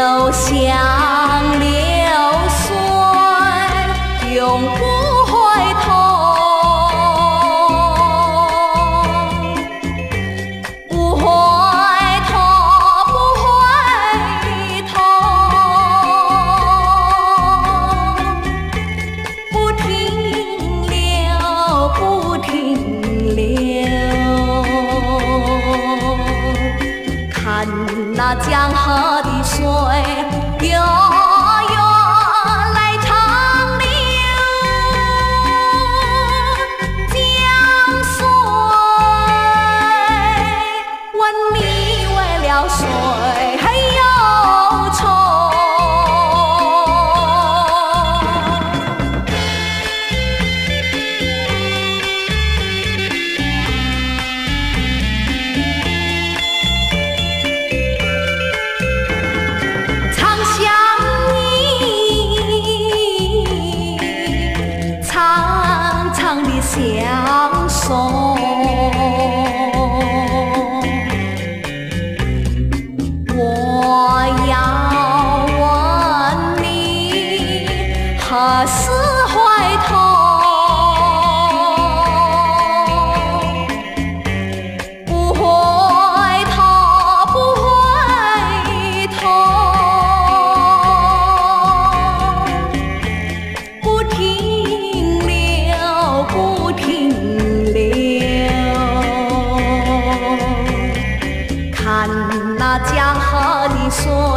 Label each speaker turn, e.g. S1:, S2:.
S1: 就像流水，永不。那江河的水哟唱的相送。canções.